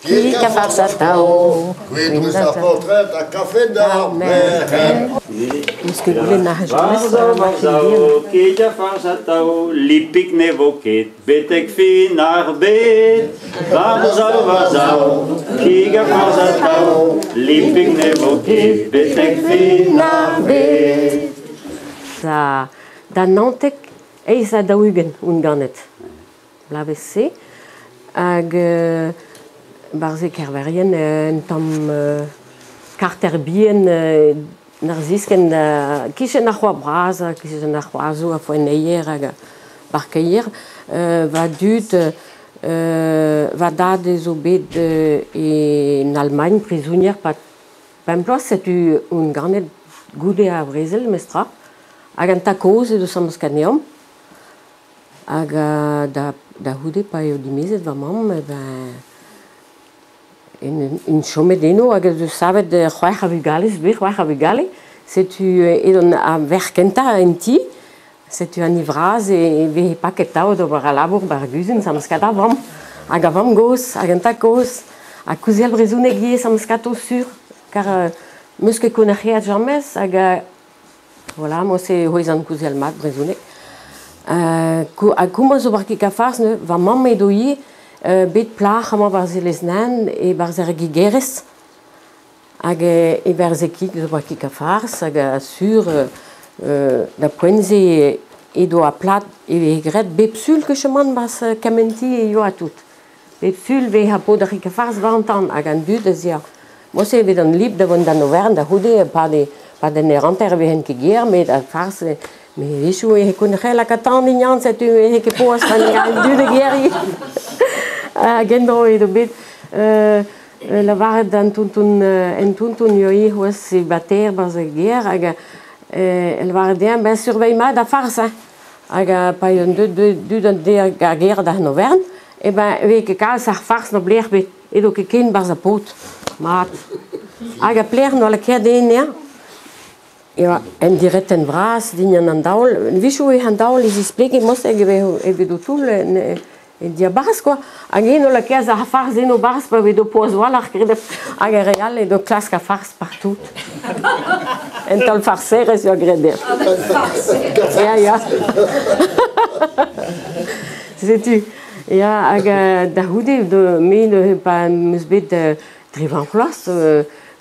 Kiri kapar sa tao, quid nous apporterait ta café d'armère. Parce que vous n'avez jamais Kiri kapar sa tao, lipik ne voket, betek fin arbet. Varzao, varzao, kiri kapar sa tao, lipik Nevoket, betek fin arbet. Da, da nantek eiz a daugen un ganet. Blavez se, hag... Euh, barze kerverien en tam euh, karter bien euh, nar zisken da kise na c'hoa braza, kise na c'hoa zo a foa eier hag barkeier, euh, va dut euh, va dad zo bet euh, en Allemagne prisonier pat pemploa setu un garnet goude a Brezel mestra. Hag an takoz edo samskaneom hag da, da houde pa eo dimezet va mam ben, in, in Chomedeno hag eus savet de c'hoar a vugales, bet c'hoar a vugale, setu edon a verkenta en ti, setu an ivraz e, e vehe paketa do war a labour bar guzen samskata vam, hag avam goz, hag enta goz, a kouzel brezoun egie samskat sur, kar uh, meus ket konerc'hiat jamez, hag a, voilà, mo se hoizan kouzel mat brezounek. Uh, a koumoz obar kik a farsne, va mam edo ie, euh, bet plach amañ war zelez nan e war zer gigerez hag e war ze kik zo war kik a hag a sur euh, da poenze e do a plat e gret bep sul ke cheman bas kamenti e yo a tout. Bep sul ve ha po da rik a farz war an tan hag an dud ez Mo se evit an lib da vont da novern da houde pa de pa de ne ve hen ke gier met a farz me vechou e kon c'hell a katan ignan setu e ke po van san gañ dud e Hag do edo bet. La varet d'an tuntun, en tuntun yo i c'hoaz si bater barz a ger hag el varet dean ben survei ma a farsa hag pa yon de de du dan de a ger da no vern e ben ve ke ka sa fars no bler bet. Edo ke ken barz a pot mat. Hag a pler no la ker den ea Ja, en direkt en vras, din an an daol. En vichou e an daol, ez iz ne, e mos e vedo toul, Il dia baras quoi. Agi no la casa a farz no baras pa vedo poz wala crede a real et de classe ca farz partout. En tal farcer et yo grede. Ya ya. C'est tu. Ya aga da houde de me ne pa musbet de drivan klas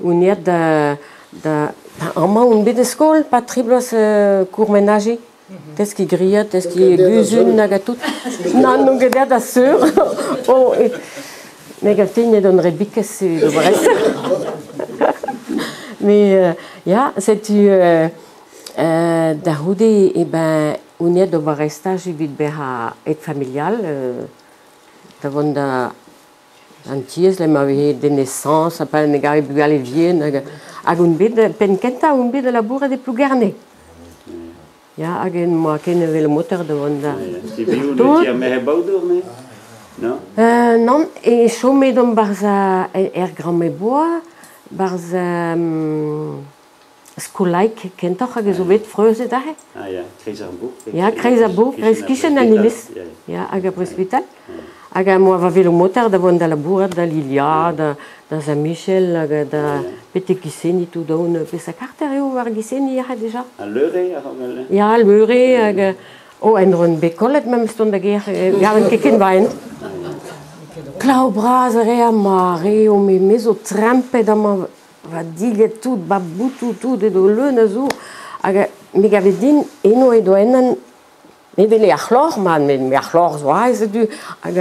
ou niet da da amma un bit de skol pa triblos cours ménager. Mhm. Qu'est-ce qui griotte, est-ce qui l'usine nagatut? Nan non gedia da sur. Oh, negatin ne donnerait bique sur le reste. Mais euh, ja, c'est euh, euh, du da hude et eh ben on est do barista jibit beha et familial da vonda Antilles, les mavi de naissance, pas negar bualivier, agun bid penkenta un bid la bourre de plugarnet. Ja, agen moa kenne vel motor da vanda. Ti biu ne tia me baudo me. No? Euh, non, e chome dom barza er grand me boa, barza um, skolaik kentoch hage so vet fröse da. Ah ja, kreiser book. Ja, kreiser book, kreis kishen an Ja, aga presbytal. Ja. hag moa va velo motar da vont da labourat, da Lilia, da, da Saint-Michel, hag da pete giseni tout daoun, pesa karter eo war giseni ya deja. A leure a ramel? Ya, a leure hag o endron bekolet mem stond da ger, garen keken baen. Klau braz a rea ma me mezo trempe da ma va dilet tout, ba boutou tout, edo leun a zo, hag me gavet din eno edo enan Ne vele ar c'hlor, man, me ar c'hlor zo a ez du, hag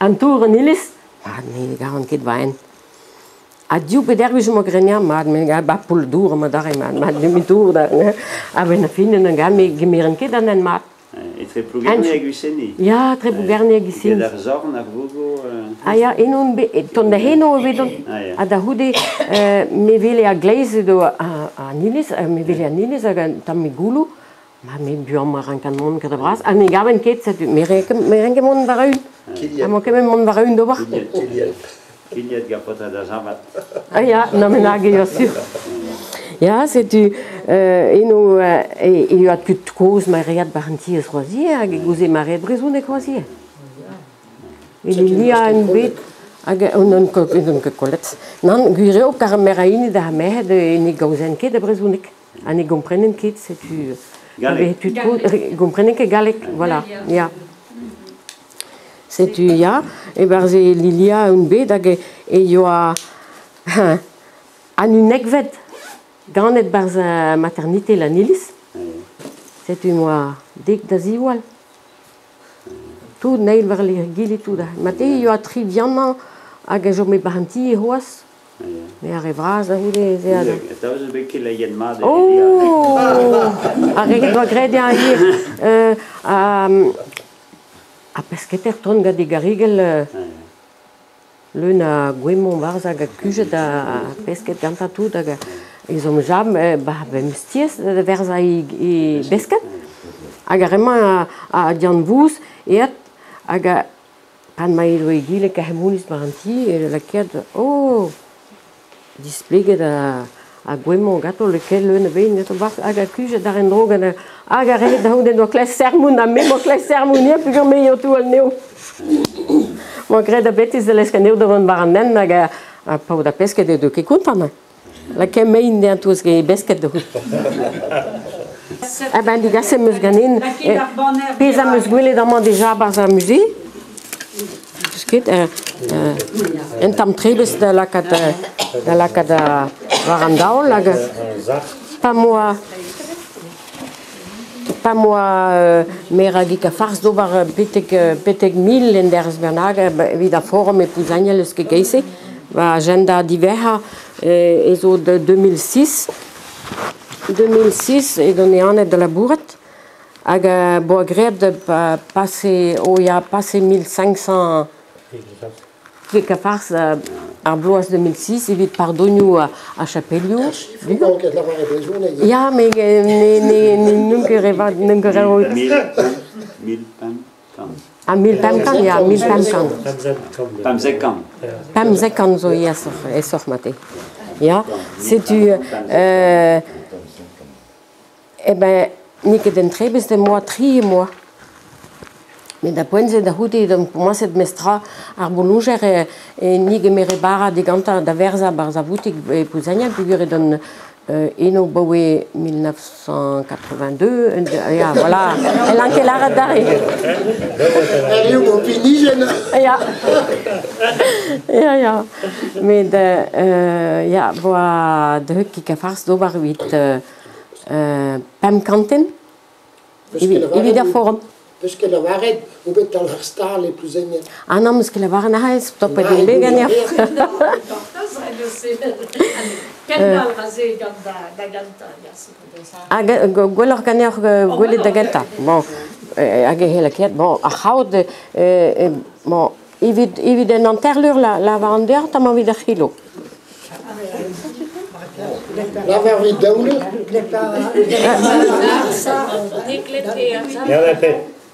an tour an ilis. man, me garant ket vaen. A diou bet er mo grenia, man, me ga ba poul dour ma dare, man, man, ne mi tour da, ne? A ben a fin, an ga me gemeren ket an an mat. E tre plougarne hag useni. Ja, tre plougarne gerne useni. Gad ar zorn ar vogo... A ya, enon be, ton da heno vedon, a da houde, me vele a gleize do an iliz, me vele an iliz, hag an tam me goulou, Ma me buan mar an kan mont kada bras. A me gaben ket set me reke me renke mont var un. A mo kemen mont var un do bar. Kiliet gapota da zamat. Ah ya, na me nage yo sur. Ja, setu euh, eno euh, e, e yo at kut koz ma reat bar an tiez rozier, hag e gouze ma reat brezoun e rozier. Il li a un bet hag on an kolet. Nan gure op kar meraine da mer de ne gauzen ket de brezounek. An e gomprenen ket setu Galec. Tu comprenez que Galec, voilà, ya. Setu ya, e barze lilia un bet hag e yo a an un ekvet ganet barz a maternité la nilis. Setu moa dek da ziwal. Tout neil var lir gili tout da. Mate yo a tri bianan hag a jo me barnti e hoas. Ne a revraz da houde da. Eta oz bet ket la yen ma de Oh! A reg doa grede a hir. A... A pesketer ton gade garigel... Leun a gwemon varz hag a kujet a pesket ganta tout hag a... Ezom jam, ba bem stiez verz a e besket. Hag a remañ a dian vous, et hag a... Pan ma eo e gile ka hemounis an ti, e la ket... Oh! displeget a, a gwemmañ gato lekel leun ebet net bak hag a kujet dar en drogen hag a rehet daou houden oa klas sermoun a me, mo klas sermoun ya pugur me yotou al neo. Mo gred a betiz elez ka neo davon bar an nen hag a, a pao da pesket edo ket kont. La ke mein de dean toz ge besket do. Ah ben, diga, meus ganin, pez a meus gwele d'amant deja baz a musée, مسكت انت متخيبس دا لكدا دا لكدا راغنداول لك با موا pas moi mera gika fars dobar betek betek mil der Bernage wieder vor mit Pusanjeles gegeise war agenda diverha euh, et de 2006 2006 et donné an de la bourte hag bo de passer oh, ya passé 1500 Fica farsa a bloas 2006 evit a, a chapeliu. Ja, me ne ne ne nunca reva nunca reva. Mil pam kam. A mil pam kam, ja, mil pam kam. Pam zekam. Pam zekam zo ja so esor mate. Ja, c'est du euh, eh ben nique d'entrée bis de moi tri mois. Mais da poenze da huti, donc pour moi mestra bara diganta da verza figure 1982, voilà, elle en arrêt d'arrêt. Elle est au Mais de, de farce d'obar 8, pam kanten. Eus ket a varet, ou bet al ar star e plus enye. Ah non, eus ket a varet a haiz, top et eo began ya. Kendal raze da ganta, Ah, gwell ar gane ar gwellet da genta. Bon, hag e hela ket, bon, ar c'haod, bon, evit, evit en anterlur la, la varandeur, tam evit ar c'hilo. La var vi daoulur? Neklet e a. Ya, neklet.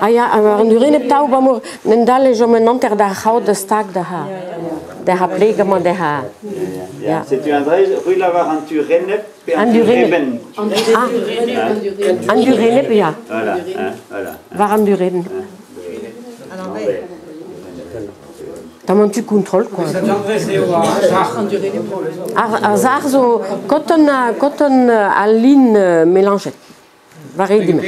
Ah ja, aber Nurin hebt auch bei mir, denn da ist schon der Haut des Tag da hat. Der hat der hat. Ja, c'est tu André, rue en en Ah, en ja. Voilà, voilà. War en Da man tu. Ah, so, Aline war dimen.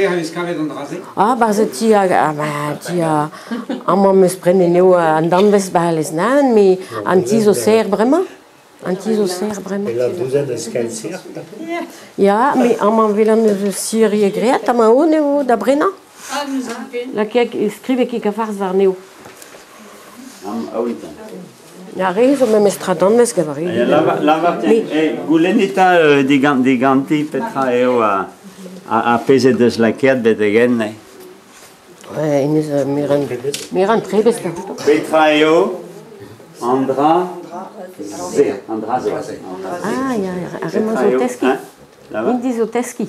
Ah, war se ti a, a, ti a, a ma meus prene neo an danvez bales nan, mi an ti zo ser bremañ. An ti zo ser bremañ. La douzen eus kael sir? Ya, mi a ma velan eus sir e great, a ma o neo da brenañ. La kek skrive ki ka farz var neo. Am aouitan. Ya rezo me mestra danvez gavari. La gan, goulenita digante petra eo a... À apaiser de la quête de Degenne. Oui, il nous a mis un très bien. Betrayo, Andra, Zé. Ah, il y a un remontant Teski. Il dit Teski.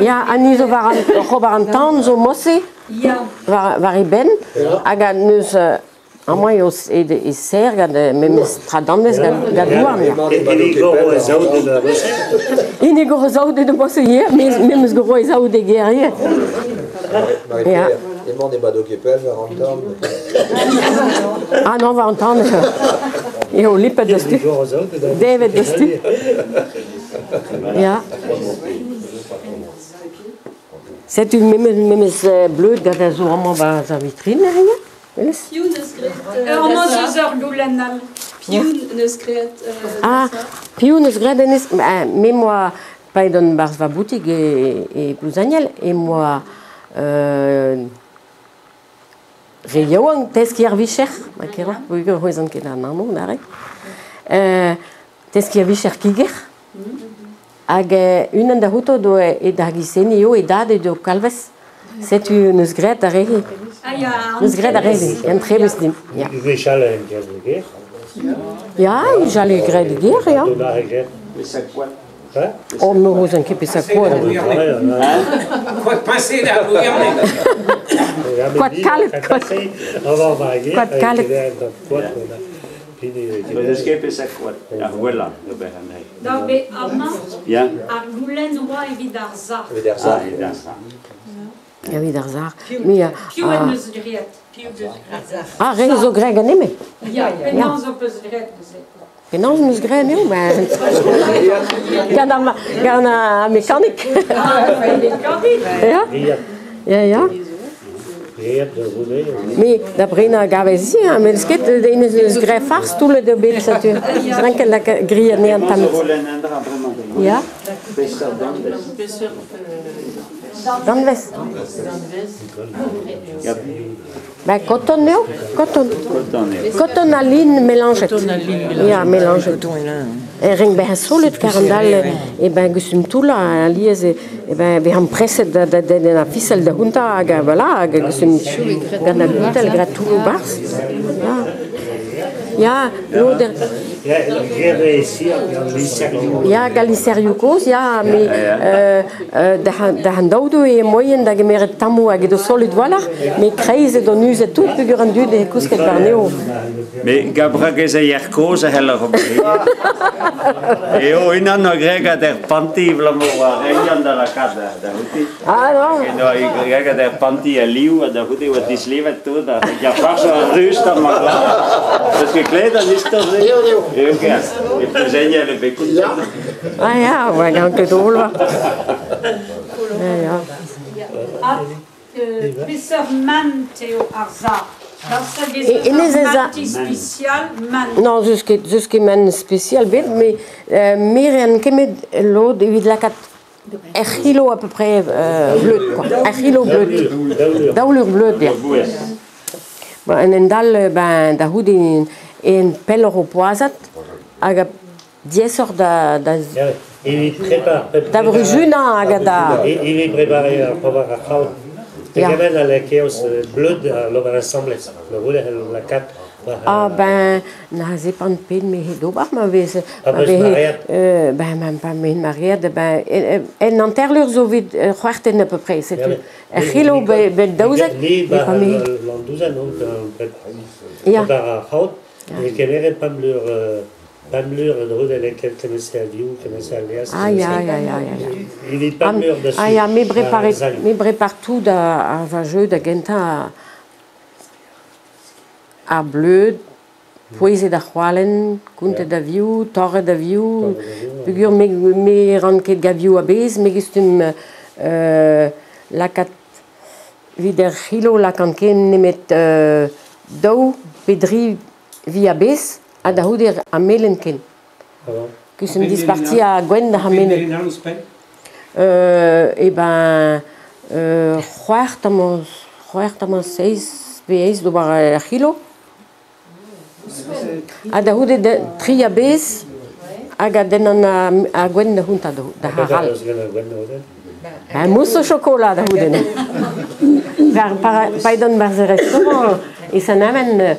Ya, an izo war an, c'ho war an tan zo mosse, war, war i ben, Aga neus, a moi os e de e ser, gant mem eus tradamnez gant douarn, ya. E ne goro zaude de mosse hier, mem eus goro e zaude ger hier. Ya. Emañ ne bado kepel, var an tan. Ah non, var an tan. Eo lipet deus tu. Devet deus tu. Ya. Setu memes, memes bleud gant a zo amañ ba sa vitrine, rien Eus Piou neus gret... Ur amañ zo ur loulan al. Piou neus gret... Ah, piou neus gret mais moi pas dans edon barz va boutique et et blouzaniel, et moi Euh, Re yaouan teski ar vicher, ma kera, bouigur hoizan ket an amon, arek. Euh, teski ar vicher kiger, hag unan da houto do e e da giseni yo e dade do kalvez setu neus gret a rehe neus gret a rehe en trebus dim. Ja. Ve chale en gret de guerre. Ja i jale gret de guerre ja. Mais ça quoi? Oh, me vous inquiétez ça quoi Quoi de passer la bouillonne Quoi de calque Quoi de calque Roedd esgeip eus akwad, ar wela, o beth am hei. Da, be, amma, ja? ar goulenn oa evit ar zar. Evit ar zar. Evit ar zar. Evit ar zar. Piu en meus driet, piu ar zar. Ah, re zo greg an eme? Ja, penan zo peus driet meus Penaos meus greg an eo, ben... Gant ar mekanik. Ah, mekanik. Ya, ya, ya. Mi, da brina gavezi, amel sket de ines eus gre farz tout le de bet sa tu. Rank la grie ne an tamit. Ja. Besser dan. Besser. Danves. Ben, cotonio, coton. Cotonaline mélanget. Ja, mélanget. En ring ben bij het karandal, e euh, eh ben gusum tula, alies, euh, e eh ben, we hebben presse da da da da fissel da hunta, ga voilà, gusum gana gutel, gratulu bars. Ja. Ja, oder... Ya galiserioù koz, ya, me da han daoudo e moyen da gemer tamu a gedo solid voilà. Me kreise do nuse et tout peogwir grand du e kousket war neo. Me gabrak ez e yer koz a heller om Eo ina no grega der panti vlamo a reian da la kada, da huti Ah, non. Eno a grega der panti a liu, da huti wat dislivet tout, da ja farsa rust da ma. Dus gekleed, dat is toch... Rüger, e prezenja le bekout. Ah Ja oa gant ket ol va. Ya, ya. Ha, peseur man teo ar zar. Et, et les spécial man. Non, jusqu'à jusqu'à spécial bit, mais euh, mais Kemet que l'eau de la cat un kilo à peu près euh, bleu quoi. Un kilo bleu. Daoulure bleu bien. Bon, un endal ben da houdin en pellor o poazat hag a diesor da... da Ili prepar... Da brujuna hag a da... Ili prepare ar povar ar c'haut. Pegamen a la keos bleud a l'over assemblez. Le roule la kat... Ah ben, na ze pan pen me he dobar ma vez. Ma vez euh ben ma pa me mariade ben en anterlur zo vid khwart ne à peu près c'est tout. A khilo be be dozak. Ni ba l'andouza non. Ya. Da haut. Eo ket ere pamlur... Pamlur en roud en ekel kemese a viou, kemese à leas... Ah, ya, ya, ya, ya. Evit pamlur da su... Ah, ya, me bre partout da a vajeu da genta a bleud, poeze da c'hoalen, kuntet da viou, torre da viou, pugur me, me ranket ga viou a bez, me gustum euh, lakat vider chilo lakan ken nemet euh, daou, pedri vi a bez a da houder a melen ken. Kus em diz a gwen da ha melen. Euh, e ben, euh, c'hoar tamant, c'hoar tamant seiz veiz do bar ar c'hilo. A da houder tri a bez hag a den an a gwen da hunta da ha ral. Ha mousse o chocolat da houden. Ver pa idon bar ze restaurant, e san amen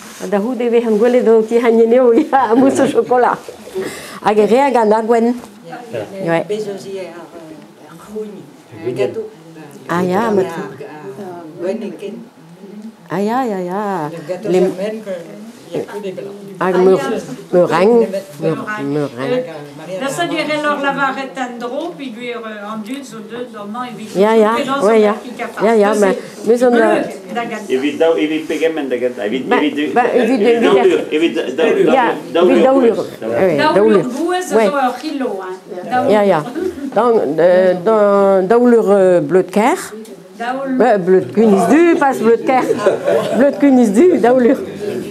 da hu de vehan gwele do ki hanye neo ya o chokola. Hag e reag an ar gwen. Ya, bezozi ar c'houni. Gato. Ah ya, ma tu. Gwen e ken. Ah ya, ya, ya. Le gato Al meringue. Meringue. Dessa dire lor lavaretan dro, pi deud men meus an da... Daulur. De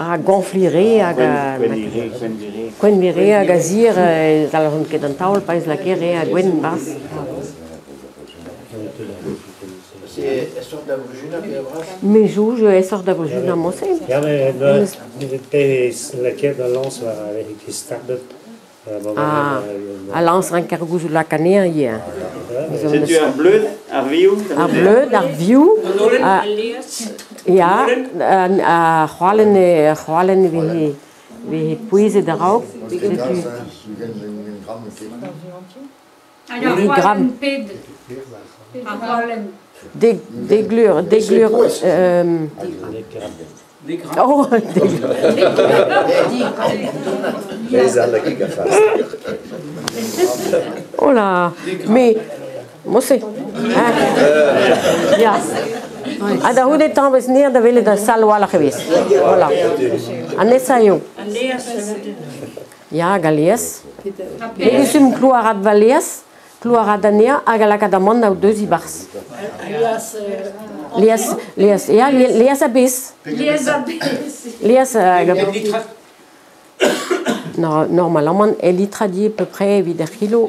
a gonflire aga quen vire a gazir euh, dalla hon che dan taul pais la che a gwen bas Mais joue, je es sort d'abrujuna mo sem. la che da lance la. Ah, à lance un cargouge la canée hein, hier. C'est un bleu, un. Un bleu. Ja, uh, halen, halen wie, wie Puise darauf. Die Gramm. Des, des glures, des glures. Euh, oh, des glures. oh là, mais, moi c'est. Hein? Yeah. ada hude tampes ni ada wele da sal la gewees voilà anessa jong galies legisum kloarat valies kloarat dania deux ibars. Abis. Abis. Normalement elle y traduit à peu près kilos.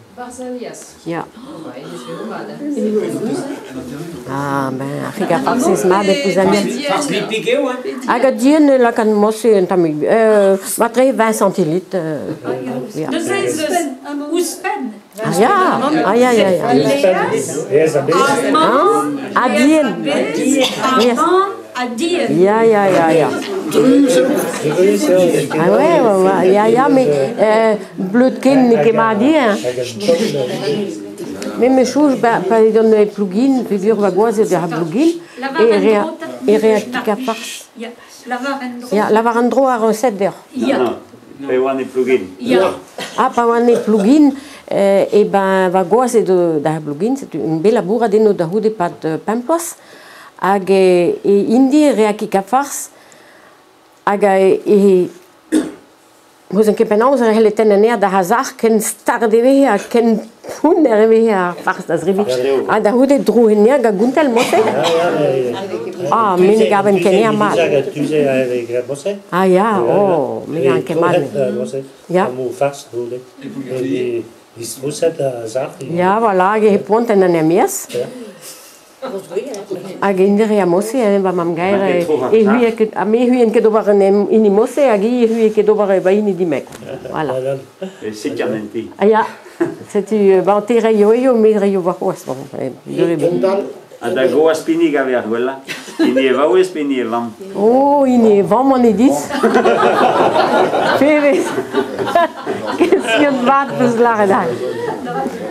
Barzalias. Ja. Ah, ben, riga faxis ma de puzania. Fax mi piqué dien la kan mosse en. Euh, ma tre centilitres. Ah ja, ah ja, ja, ja. Ah ouais, ouais, ouais, ya, ya, mais euh, bleu de ken ne ket ma di, hein. Mais mes choses, bah, par exemple, les plugins, je veux dire, vagoise, c'est des plugins, et réa, et réa, qui a part. Ya, lavarandro a recette d'ailleurs. Ya. Pe oan e plugin. Ya. Ah, pa oan e plugin, euh, et ben, vagoise, c'est de, da plugin, c'est une belle labour de des notes de pat euh, pamploas, hag e, e indi reakik a farce, aga i Husen ke penauze hele tenener da hazar ken star de ve a ken hun er ve a fars das revi a da hude druen ja ga guntel mote ah min gaben ken ja mal ah ja oh min an ken mal ja mo fars hude Ist Russland eine Sache? Ja, voilà, ich habe unten eine Mies. Ja. Hag indere a mose, hein, ba mam gaire, eh, eh, e hui ket, a me hui en ket obar en ini mose, hag i hui ket obar e ba ini dimek. Voilà. E se karnente. Aya, ah, setu, euh, ba te reio eo, me reio bako asman. Ada goa spini gabe arguela. Ini eva ou espini evam? Oh, ini evam on e, e dit. Fevez. Question bat peus la redak.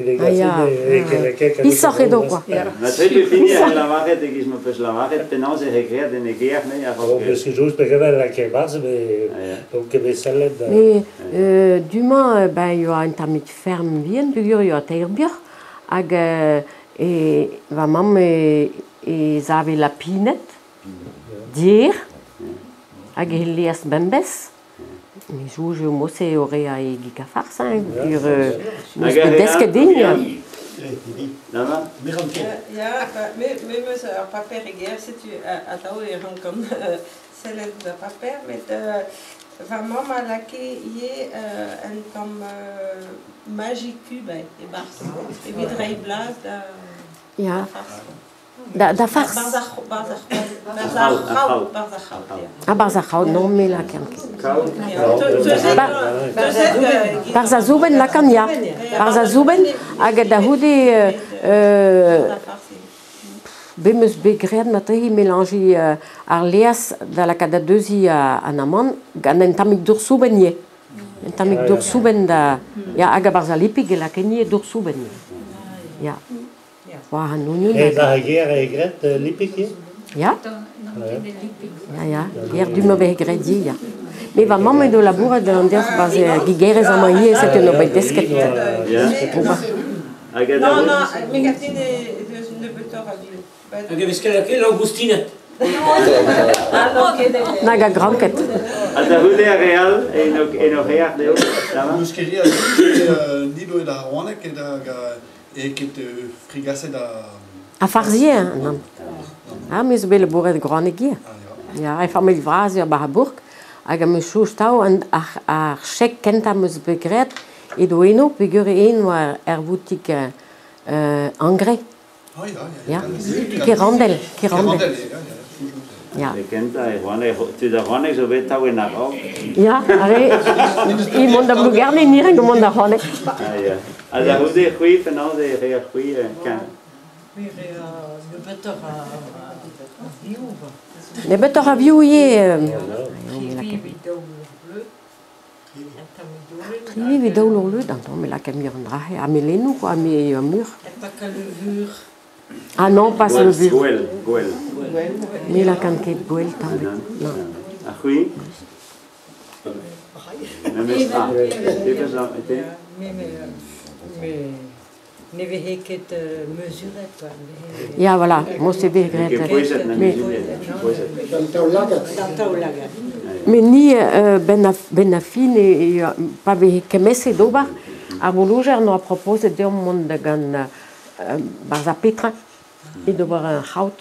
Aia. Izor edo, kwa. Natürlich bin ich an lavaret, ik is me pes lavaret, penaz e rekrea den egear ne, a roke. Bez ki jouz pege vel lak ebaz, Donc oke bezelet da. Me, duma, ben, yo a entamit ferm bien, dugur yo a teir bir, hag e, va mam e, e zave la pinet, dir, hag e lias bembes, Mais Mežūžių musė jau reaigi kafarsan ir deskadinė. Ja, même un papier hier, si tu attends, il y a comme celle de papier, mais vraiment malaké, il est un comme magique et barce. Et vidreille blase. Ja d'affaires. À Barzakhau, non mais la Kanki. Barzazouben la Kanya. Barzazouben, Agadahoudi, euh, euh, Bemus Begren, Natahi, mélangé euh, dans la Kadadeuzi à Naman, Ganentamik Dursoubenye. Ganentamik Dursouben, Agabarzalipi, Gelakenye, Dursoubenye. Ya. war han nun jo. Et da hier egret lipiki? Ja. Ja, ja. ger du me egret di, ja. Me va mamme do labura de lander baz gigeres a manie c'est une nouvelle desket. Ja. Non, non, mais gardez de betor à lui. Ok, mais qu'elle a quelle angustinet? Nag a granket. A da hule a real en o rear deo. Eus ket eo, nido e da roanek e da e ket frigaset a... A farzier, non. Ah, mis bele boret grone gier. Ja, e famil vrazio bar burg, hag a meus choustau an ar chek kenta meus begret, e do eno pegur e eno ar, ar boutik uh, engrais. Ah, ja, ja, ja. Kerandel, kerandel. Kerandel, ja, ja. Ja. Je e da, tu da hone zo bet hau en abo. Ja, are, i mond ablu gerne in iren mond da hone. Ja, ja. Also da hude hui für nou de rea hui kan. Oui, rea, de better a viuva. De better a viu je. Privi vi daou l'orlu, d'antan, mais la camion drahe, a ko a me mur. Et pas qu'à le vur. Ah non, pas Goel, Goel, Goel. Goel. Mila Goel tambi. Non. Ahui? Memes A. Tevez A. Ne voilà. Mosse veheket. Mais... Mais ni Benafin et pas veheket. Mais c'est d'oba. Nous propose de un monde de euh, barzapetra et de voir un hout.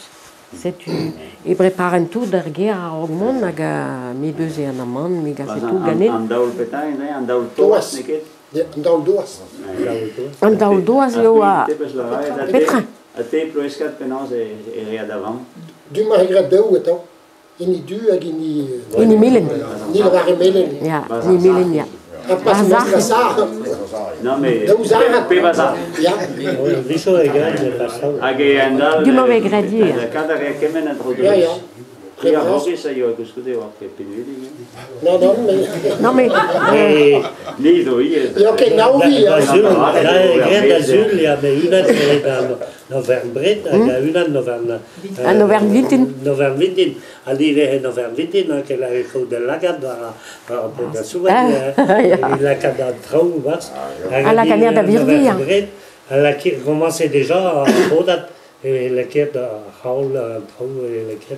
C'est une. Ils préparent un tout à à mes deux et un amant, c'est tout gagné. Un un toas, Un doas. Un doas, eu a. Proescat penaz. Du marigradeu, então. Ini milen. No, mi... Pe bazar. Riso de gadi, pasau. Age andal... Pri a hoc'h sa yo eus ket eo ke peveli. Non, non, mais... Non, mais... do ie... Yo ke nao vi, ya. Da zul. gret da zul, ya, me unan no novern bret, a unan no vern... A novern vintin? Novern vintin. A li vehe no vern vintin, ha ket la e chou de lagad da... Ar da souven, ya. Lagad da trou, vas. A la kaner da virvi. A la ki komanse deja a podat. e la kir da haul, trou, e la kir...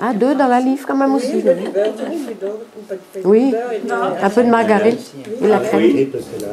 Ah, deux dans la livre quand même aussi. Oui, un peu de margarine. Et la crème. Oui, parce que là,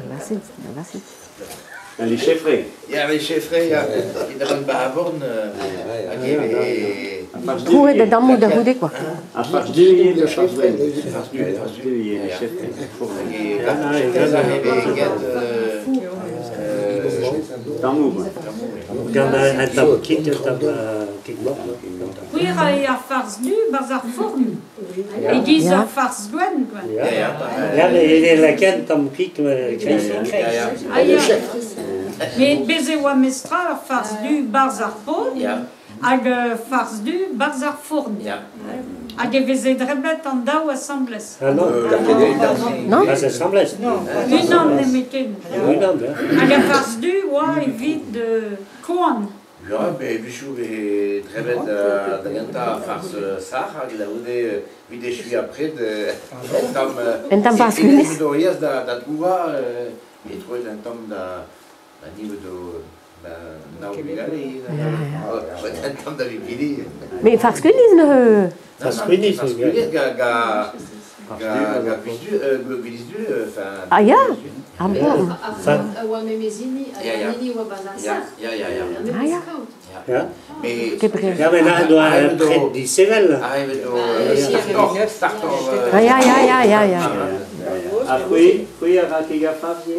Abbasid, Abbasid. Eli Shefri. Ja, Eli Shefri, ja. Iedereen behavorn. Trouver des dames ou des quoi. À partir de. À partir de il y a des. gant a tav kik, a tav kik ma. Kwir a ar farz nu, baz ar forn. E giz ar farz gwen, gwen. Ya, e la ken tam kik, ma kreis. Aya, me beze oa mestra ar farz nu, baz ar fornu, hag farz nu, baz ar fornu. Hag e veze dreblet an daou asambles. Ah non, non, non. asambles. Non, unan ne meten. Unan, eh. Hag a farz du, oa evit de koan. Ja, be bichou ve drebet da ganta farz sar, hag da oude vide chui apre de entam... Entam farz kunis? Entam farz kunis? Entam farz kunis? Entam farz kunis? Entam farz kunis? Entam farz kunis? Me farz kuliz le... Farz kuliz, farz kuliz ga... ga... ga... ga kuliz du... Ah ya? Ah bon? Oa memezini, a nini oa bazar Ya, ya, ya. Ah ya? Ya. Mais... Ya, mais là, doa près du sevel. Ah, ya, ya, ya, ya, ya. Ah, oui, oui, a ra ket gafaf, ye?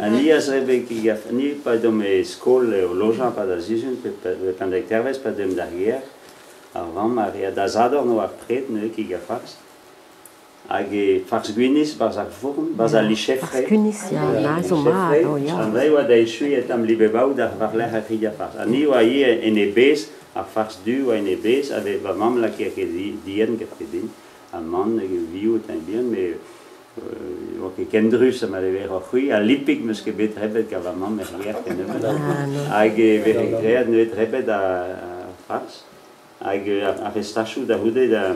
Ani a zrebe ki gaf, ni pa dom e skol e o lojan pa da zizun, pe pendek tervez pa dem da hier, ar vam ar ea da zador no ar pred ne ki gaf farz. Hag e farz gwiniz barz ar fourn, barz ar li chefre. Farz gwiniz, ya, na zo ma, ya. An vei oa da e et am libe baou da var lech ar ki a farz. Ani oa ie en e bez, ar farz du oa en e bez, ave va mam la ki a dien ke ket din. Al man e viou et an bien, me... oa ket kendrus am alever ar c'hui, a lipik meus ket bet rebet gav a mamm er ger ken evel. Hag e verik read neuet rebet a fars. Hag a restachou da houde da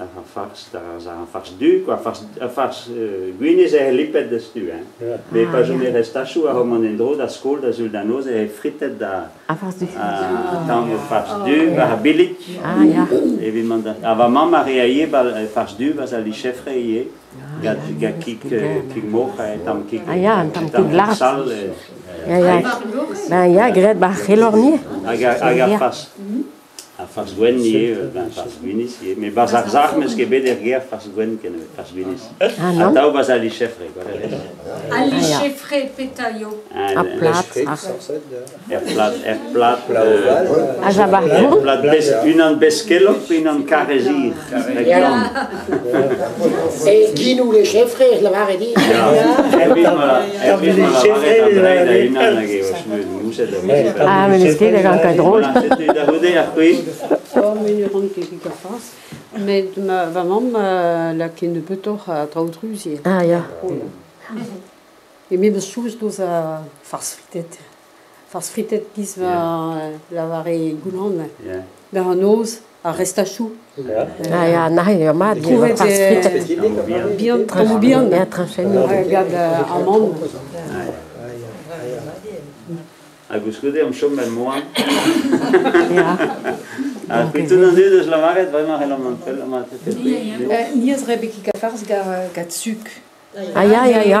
da a fars, da a fars du, quoi, a fars, a fars uh, gwinez e lipet da stu, hein. Be pa jom e restachou a roman en dro da skol da zul da noz e fritet da a fars du, a tam o fars du, a bilik. Ah, ja. Evidemment, a va mamm a reaie, a fars du, va sa li chefre ie. Ga, ga kik, kik mocha et am kik... Ah ya, tam kik lars. Sal, ja, ja. Ben ja, gret ba c'helor ni. Hag a fas. Fas Gwen ben, Mais Bazar mais ce qui est bien derrière, Fas Gwen, Ali Chefre Petayo. Plat. Plat, plat. Plat, une en Beskelo, une en Caresier. Ja. Et Guinou les Chefre, je l'avais maar, Ah, mais les ket, eo ket drôle. C'était da vode ar kwe. Oh, mais eo ran ket eo faz. Mais ma maman, la qui ne peut pas a traout. Ah, ya. E me bez chouz doz a farz fritet. Farz fritet giz va la vare goulan. Da an oz, a restachou. Ah, ya, na, eo ma, di, farz fritet. Bien, trop bien. Bien, tramou bien. agus gudéom sum me máin túúdas ja ja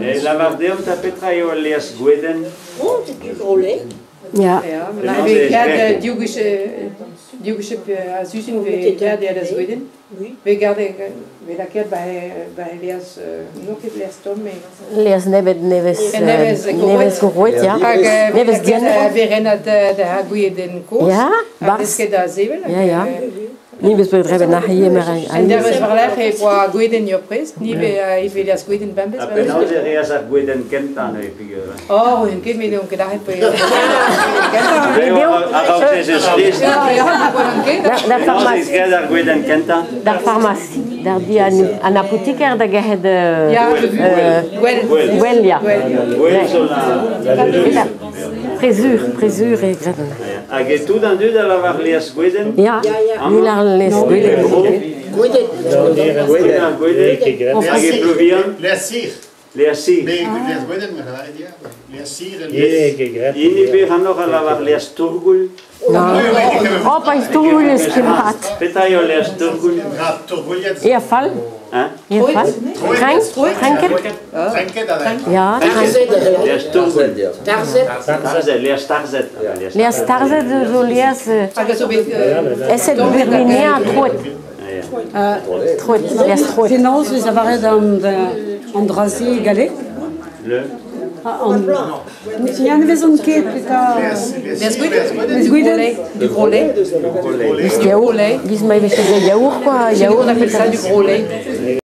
E la lavardeo ta petra eo al leas gweden? Oh, c'est du grolet. Ja. Ja, men har vi gert djugische djugische asysin vi gert der das gweden. Vi gert vi la gert bei bei leas no ket leas tomme. Leas nevet neves neves neves groet, ja. Neves dien. Vi renat der gweden kurs. Ja, das geht da sieben. Ja, ja. ni bes rebe na haye meren en der is verleg he po goeden jo pres ni be i vil as goeden bambes aber genau der kentan oh de un ke da he pe aber des is des da farmacie der goeden kentan da farmacie der di an an apotheker da ja so Prezur, prezur e greven. Hag e tout an dud a lavar lias gweden? Ja, ni la les gweden. Gweden. Gweden, gweden. Hag e pluvian? Les sir. Les sir. Les gweden, me gala edia. Les sir. Ini be anor a lavar lias turgul? Opa, iz turgul es kimat. Peta jo lias turgul? Ja, turgul jet. Fall. Hein? Ja, Tarzet. Tarzet, Tarzet. Andrasi Galé? Ah, um, ja ne vezum keepika... Bezguidet Du gros lait. Du yaourt. Mais c'est du yaourt, quoi. Yaourt, du gros lait.